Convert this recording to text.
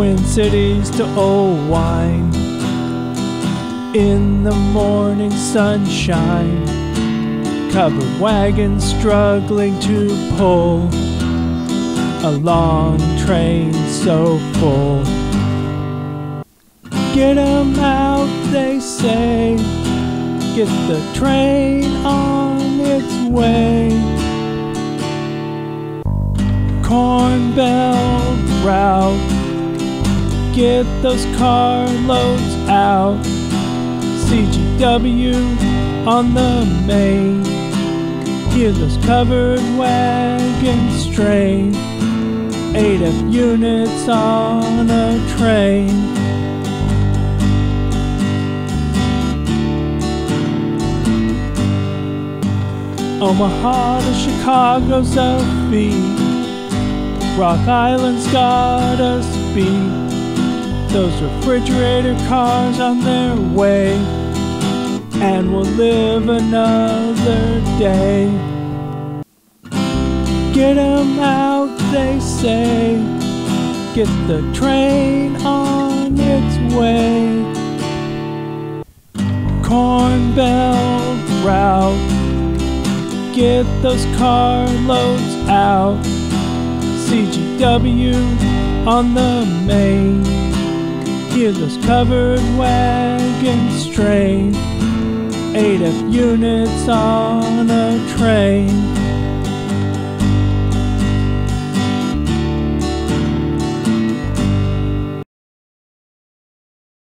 Twin Cities to Oelwein. In the morning sunshine, covered wagons struggling to pull a long train so full. Get 'em out, they say. Get the train on its way. Corn Belt route. Get those carloads out. CGW on the main. Hear those covered wagons strain. 8F units on a train. Omaha to Chicago's a feed. Rock Island's got us beat. Those refrigerator cars on their way. And we'll live another day. Get 'em out, they say. Get the train on its way. Corn Belt route. Get those carloads out. CGW on the main. Hear those covered wagons train. 8F units on a train.